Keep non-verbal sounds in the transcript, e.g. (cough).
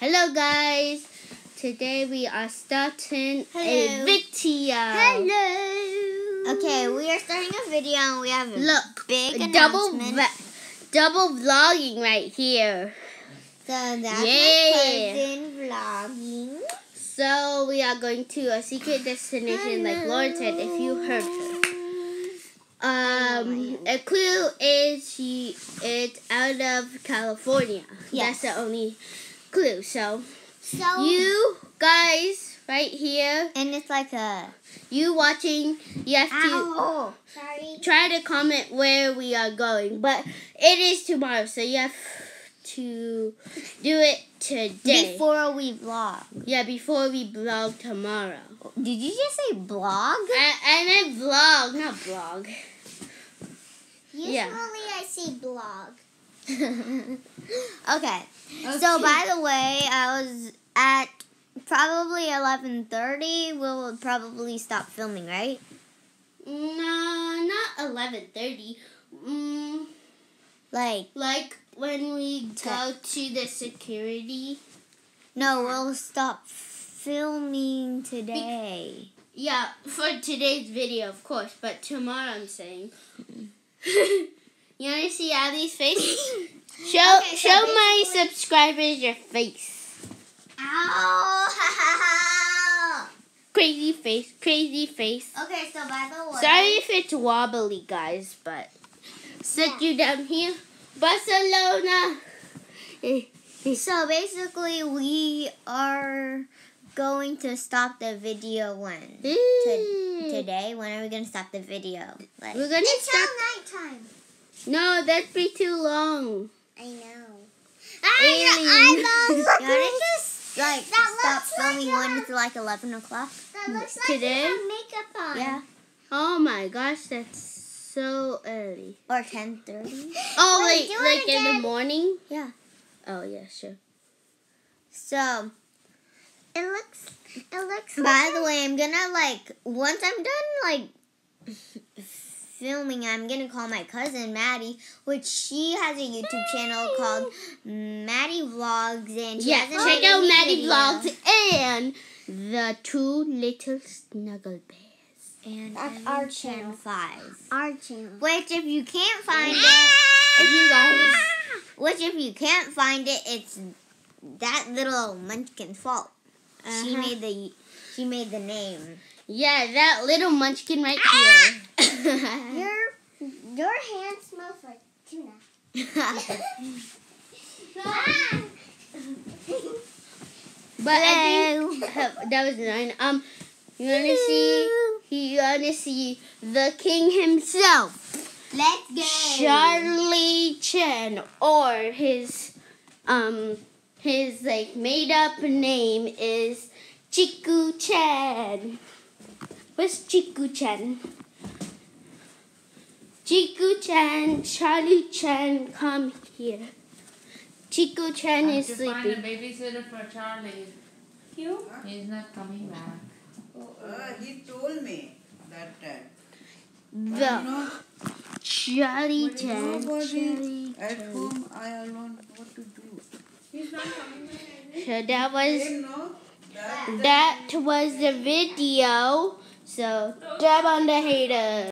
Hello guys, today we are starting a video. Hello. Okay, we are starting a video and we have a Look, big double double vlogging right here. so that's Yeah. my cousin vlogging. So we are going to a secret destination like Lauren said if you heard her. Um, a clue is she it's out of California. Yes. That's the only clue. So So you guys right here, and it's like a you watching, you have to. Sorry. try to comment where we are going. But it is tomorrow, so you have to do it today. Before we vlog. yeah, before we vlog tomorrow. Did you just say blog? I, I meant vlog, not blog. Usually Yeah. I say blog. (laughs) okay. So by the way, I was at probably 11:30. We'll probably stop filming, right? No, not eleven thirty. Mm, Like like when we go to the security. no, we'll stop filming today. Yeah, for today's video, of course, but tomorrow I'm saying. (laughs) you want to see Ali's face? (coughs) Show Okay, so show my subscribers your face. Ow! (laughs) Crazy face, crazy face. okay, so by the way, Sorry if it's wobbly, guys, but sit you down here, Barcelona. So basically, we are going to stop the video when to, mm. today. When are we gonna stop the video? Like We're gonna stop. nighttime. No, that'd be too long. I know. Alien. (laughs) You wanna just like That stop filming like when it's like eleven o'clock? That looks like Today? you have makeup on. Yeah, Oh my gosh, that's so early. or ten thirty. (laughs) Oh Wait, wait, like in the morning? Yeah. Oh yeah, sure. So It looks. It looks. by like the way, I'm gonna like once I'm done like (laughs) filming, I'm gonna call my cousin Maddie, which she has a YouTube channel called Maddie Vlogs, and she Yeah, hasn't check out Maddie videos. Vlogs and the two little snuggle bears. and That's our channel. Five. our channel. Which, if you can't find it, if you guys, which if you can't find it, it's that little Munchkin's fault. She Uh-huh. made the she made the name. Yeah, that little munchkin right here. (laughs) Your your hand smells like tuna. (laughs) But I think (laughs) that was nine. Um, you wanna see? You wanna see the king himself, Let's go. Charlie Chen, or his um his like made up name is Chiku Chen. What's Chiku Chen? Chiku Chen, Charlie Chen, come here. Chiku Chen I have is to find a babysitter for Charlie. You? He's not coming back. Uh, he told me that uh, The no, Charlie but Chen, nobody Charlie at Chen. home I alone what to do. So that was Him no, that that was the video. So dab on the hater.